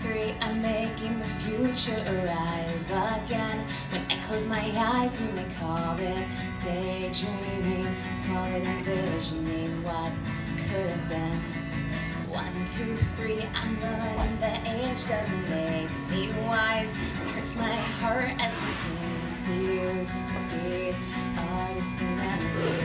three, I'm making the future arrive again. When I close my eyes, you may call it daydreaming, call it envisioning what could have been. One, two, three, I'm learning that age doesn't make me wise. It hurts my heart as the things used to be artist memories.